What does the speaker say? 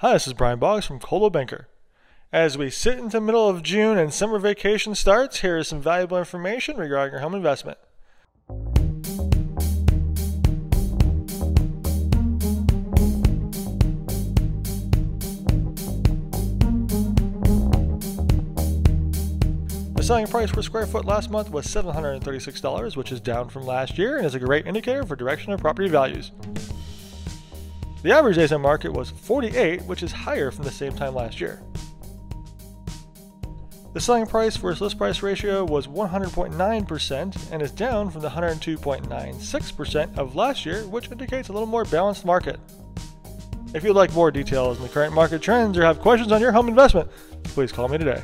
Hi, this is Brian Bogs from Coldwell Banker. As we sit into the middle of June and summer vacation starts, here is some valuable information regarding your home investment. The selling price per square foot last month was $736, which is down from last year and is a great indicator for direction of property values. The average days on market was 48, which is higher from the same time last year. The selling price versus list price ratio was 100.9% and is down from the 102.96% of last year, which indicates a little more balanced market. If you'd like more details on the current market trends or have questions on your home investment, please call me today.